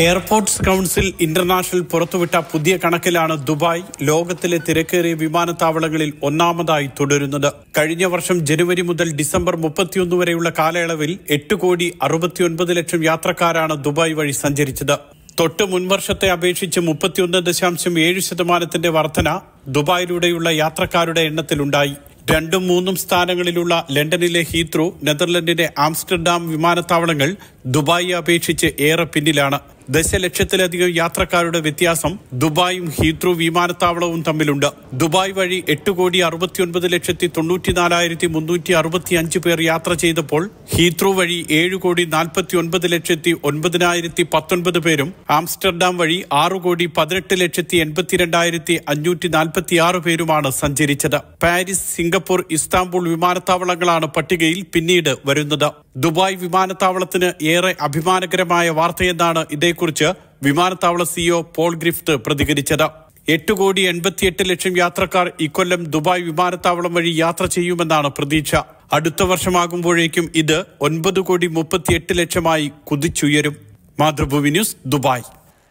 Airports council international പുറത്തുവിട്ട പുതിയ കണക്കിലാണ് Dubai ലോകത്തിലെ തിരക്കേറിയ വിമാനത്താവളങ്ങളിൽ ഒന്നാമതായി തുടരുന്നത്. കഴിഞ്ഞ വർഷം ജനുവരി മുതൽ ഡിസംബർ മുപ്പത്തിയൊന്ന് വരെയുള്ള കാലയളവിൽ എട്ട് കോടി അറുപത്തിയൊൻപത് ലക്ഷം യാത്രക്കാരാണ് ദുബായ് വഴി സഞ്ചരിച്ചത്. തൊട്ട് മുൻവർഷത്തെ അപേക്ഷിച്ച് മുപ്പത്തിയൊന്ന് ദശാംശം ഏഴ് ശതമാനത്തിന്റെ വർധന ദുബായിലൂടെയുള്ള യാത്രക്കാരുടെ എണ്ണത്തിലുണ്ടായി. രണ്ടും മൂന്നും സ്ഥാനങ്ങളിലുള്ള ലണ്ടനിലെ ഹീത്രോ നെതർലൻഡിന്റെ ആംസ്റ്റർഡാം വിമാനത്താവളങ്ങൾ ദുബായി അപേക്ഷിച്ച് ഏറെ പിന്നിലാണ്. ദശലക്ഷത്തിലധികം യാത്രക്കാരുടെ വ്യത്യാസം ദുബായും ഹീത്രൂ വിമാനത്താവളവും തമ്മിലുണ്ട്. ദുബായ് വഴി എട്ട് കോടി അറുപത്തിയൊൻപത് ലക്ഷത്തി തൊണ്ണൂറ്റിനാലായിരത്തി മുന്നൂറ്റി അറുപത്തി അഞ്ച് പേർ യാത്ര ചെയ്തപ്പോൾ ഹീത്രൂ വഴി ഏഴ് കോടി നാൽപ്പത്തി ഒൻപത് ലക്ഷത്തി ഒൻപതിനായിരത്തി പത്തൊൻപത് പേരും ആംസ്റ്റർഡാം വഴി ആറ് കോടി പതിനെട്ട് ലക്ഷത്തി എൺപത്തിരണ്ടായിരത്തി അഞ്ഞൂറ്റി നാൽപ്പത്തി ആറ് പേരുമാണ് സഞ്ചരിച്ചത്. പാരീസ് സിംഗപ്പൂർ ഇസ്താംബുൾ വിമാനത്താവളങ്ങളാണ് പട്ടികയിൽ പിന്നീട് വരുന്നത്. ദുബായ് വിമാനത്താവളത്തിന് ഏറെ അഭിമാനകരമായ വാർത്തയെന്നാണ് ഇതേക്കുറിച്ച് വിമാനത്താവള സിഇഒ പോൾ ഗ്രിഫ്റ്റ് പ്രതികരിച്ചത്. എട്ട് കോടി എൺപത്തിയെട്ട് ലക്ഷം യാത്രക്കാർ ഇക്കൊല്ലം ദുബായ് വിമാനത്താവളം വഴി യാത്ര ചെയ്യുമെന്നാണ് പ്രതീക്ഷ. അടുത്ത വർഷമാകുമ്പോഴേക്കും ഇത് ഒൻപത് കോടി മുപ്പത്തിയെട്ട് ലക്ഷമായി കുതിച്ചുയരും. Mathrubhumi news Dubai.